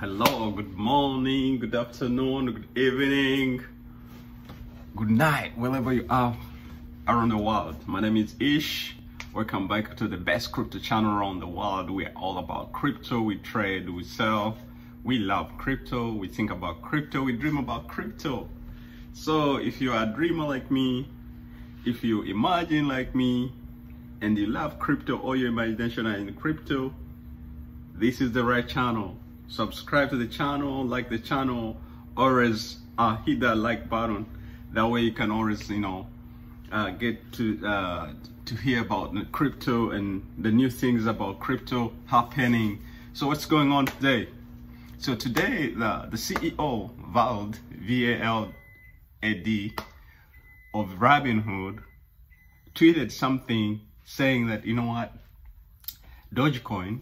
Hello, good morning, good afternoon, good evening, good night, wherever you are around the world. My name is Ish. Welcome back to the best crypto channel around the world. We're all about crypto. We trade, we sell, we love crypto, we think about crypto, we dream about crypto. So if you are a dreamer like me, if you imagine like me, and you love crypto, or your imagination are in crypto, this is the right channel subscribe to the channel, like the channel, always uh, hit that like button. That way you can always, you know, uh, get to uh, to hear about crypto and the new things about crypto happening. So what's going on today? So today, the, the CEO, Vald, V-A-L-A-D, of Robinhood, tweeted something saying that, you know what, Dogecoin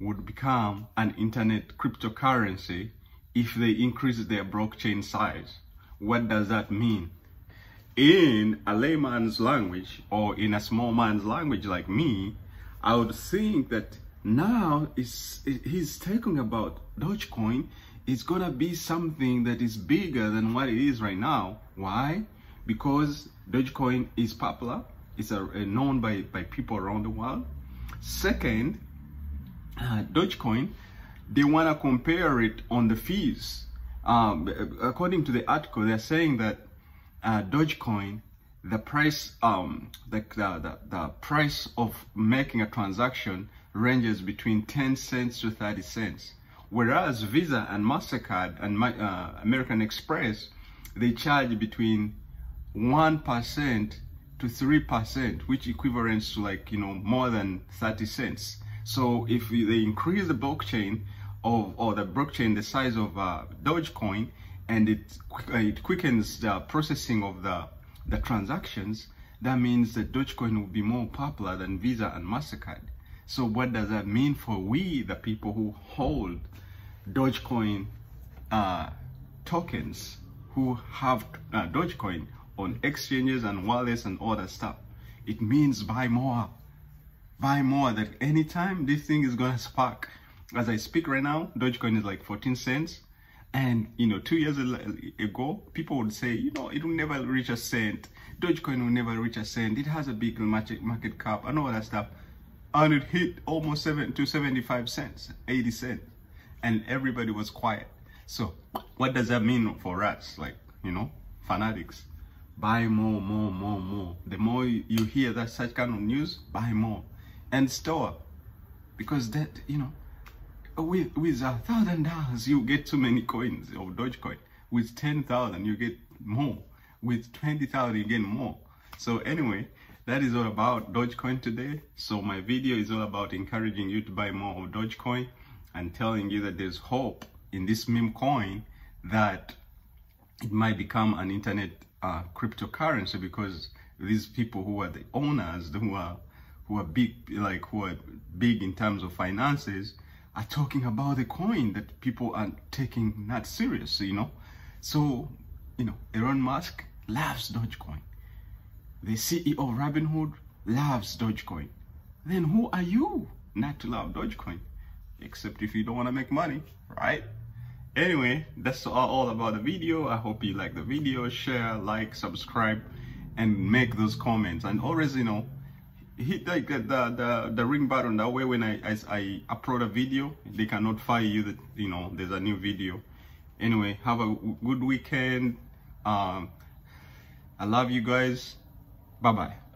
would become an internet cryptocurrency if they increase their blockchain size. What does that mean? In a layman's language or in a small man's language like me, I would think that now he's talking about Dogecoin is gonna be something that is bigger than what it is right now. Why? Because Dogecoin is popular, it's a, a known by, by people around the world. Second, uh, Dogecoin, they want to compare it on the fees. Um, according to the article, they're saying that uh, Dogecoin, the price, um, the, the, the price of making a transaction ranges between 10 cents to 30 cents. Whereas Visa and MasterCard and uh, American Express, they charge between 1% to 3%, which equivalents to like, you know, more than 30 cents. So if they increase the blockchain of or the blockchain the size of uh, Dogecoin and it it quickens the processing of the the transactions, that means that Dogecoin will be more popular than Visa and Mastercard. So what does that mean for we, the people who hold Dogecoin uh, tokens, who have uh, Dogecoin on exchanges and wallets and all that stuff? It means buy more buy more that anytime this thing is gonna spark. As i speak right now dogecoin is like 14 cents. And you know two years ago people would say you know it will never reach a cent. Dogecoin will never reach a cent. It has a big market cap and all that stuff. And it hit almost 7 to 75 cents 80 cents. And everybody was quiet. So what does that mean for us like you know fanatics. Buy more more more more. The more you hear that such kind of news buy more and store. Because that you know with with a thousand dollars you get too many coins of Dogecoin with ten thousand you get more. With twenty thousand you get more. So anyway that is all about Dogecoin today. So my video is all about encouraging you to buy more of Dogecoin and telling you that there's hope in this meme coin that it might become an internet uh, cryptocurrency because these people who are the owners who are who are big, like who are big in terms of finances, are talking about the coin that people are taking not serious, you know. So, you know, Elon Musk loves Dogecoin. The CEO of Robinhood loves Dogecoin. Then who are you not to love Dogecoin? Except if you don't want to make money, right? Anyway, that's all about the video. I hope you like the video. Share, like, subscribe, and make those comments. And always, you know, hit like the, the the ring button that way when I, I, I upload a video they can notify you that you know there's a new video. Anyway have a good weekend. Um I love you guys. Bye bye